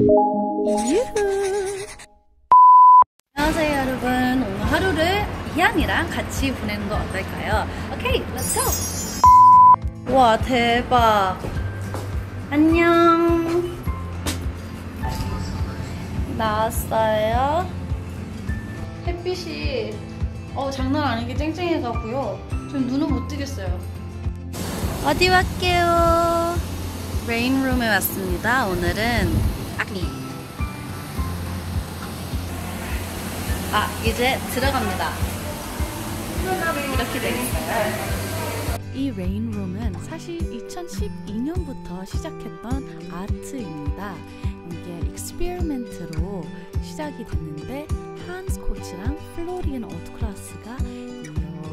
유후. 안녕하세요 여러분. 오늘 하루를 희안이랑 같이 보내는 거 어떨까요? 오케이 렛츠 고 와 대박. 안녕. 나왔어요. 햇빛이 어 장난 아니게 쨍쨍해가고요. 좀 눈은 못 뜨겠어요. 어디 왔게요? Rain Room에 왔습니다. 오늘은 아니 아 이제 들어갑니다 이렇게 있어요 이 Rain Room은 사실 2012년부터 시작했던 아트입니다. 이게 experiment로 시작이 됐는데 한스 코치랑 플로리안 오트클라스가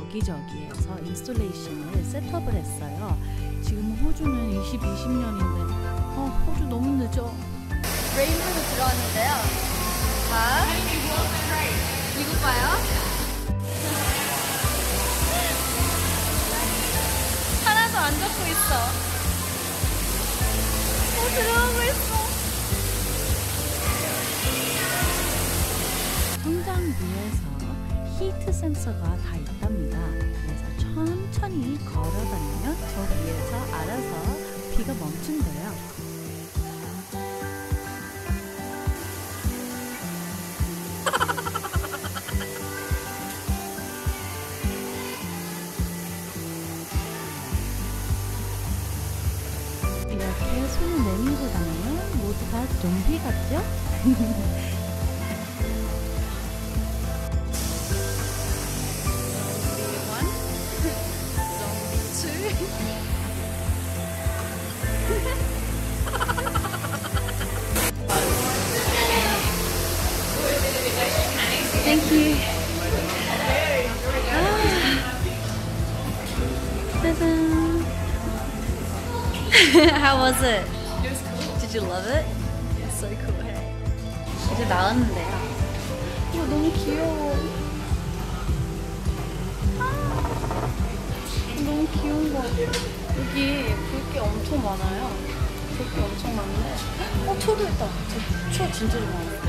여기저기에서 installation을 setup을 했어요. 지금 호주는 20, 20년인데 어, 호주 너무 늦어. Rain Room에 들어왔는데요 자 이거 봐요 하나도 안 잡고 있어 어 들어가고 있어 성장 위에서 히트 센서가 다 있답니다. 그래서 천천히 걸어다니면 저 위에서 알아서 비가 멈춘대요. 이렇게 손을 내밀고 다니면 모두 다 좀비 같죠? Ah. Ta-da. How was it? It was cool. Did you love it? It's so cool. Hey. 이제 나왔는데요. 이거 너무 귀여워. 너무 귀여운 거. 여기 볼 게 엄청 많아요. 볼 게 엄청 많은데. 어, 초도 있다. 저초 진짜 좋아해요.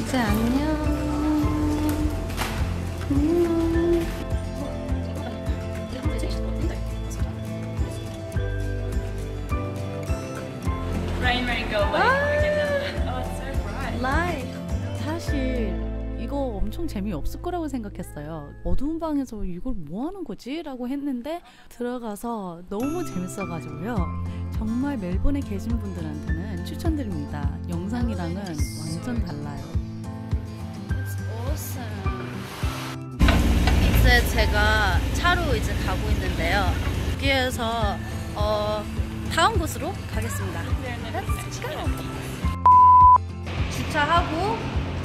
이제 안녕. 안 라이. 사실 이거 엄청 재미없을 거라고 생각했어요. 어두운 방에서 이걸 뭐 하는 거지? 라고 했는데 들어가서 너무 재밌어가지고요. 정말 멜번에 계신 분들한테는 추천드립니다. 영상이랑은 완전 달라요. It's awesome. 이제 제가 차로 이제 가고 있는데요. 여기에서 어, 다음 곳으로 가겠습니다. Let's go. 주차하고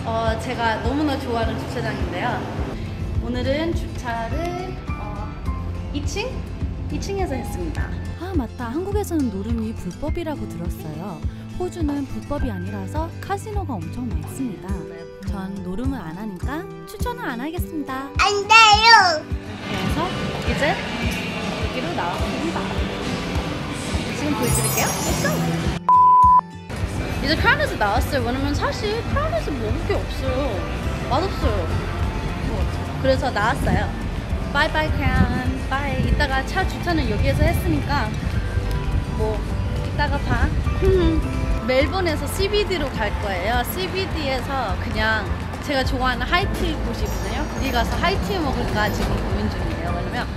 어, 제가 너무나 좋아하는 주차장인데요. 오늘은 주차를 어, 2층? 2층에서 했습니다. 아 맞다. 한국에서는 노름이 불법이라고 들었어요. 호주는 불법이 아니라서 카지노가 엄청 많습니다. 전 노름을 안 하니까 추천은 안 하겠습니다. 그래서 이제 여기로 나왔습니다. 지금 보여드릴게요. 이제 크라운에서 나왔어요. 왜냐면 사실 크라운에서 먹을 게 없어요. 맛없어요. 뭐, 그래서 나왔어요. Bye bye 크라운. Bye. 이따가 차 주차는 여기에서 했으니까 뭐 이따가 봐. 멜번에서 CBD로 갈 거예요. CBD에서 그냥 제가 좋아하는 high tea 곳이거든요. 거기 가서 high tea 먹을까 지금 고민 중이에요. 왜냐면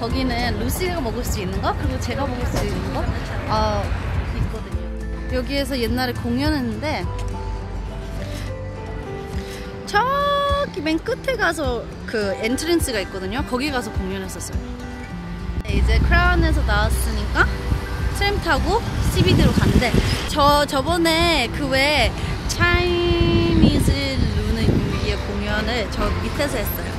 거기는 루시가 먹을 수 있는 거 그리고 제가 먹을 수 있는 거 어. 여기에서 옛날에 공연했는데 저기 맨 끝에 가서 그 entrance가 있거든요. 거기 가서 공연했었어요. 네, 이제 크라운에서 나왔으니까 트램 타고 CBD로 갔는데 저 저번에 그외 차이니즈 루는 위의 공연을 저 밑에서 했어요.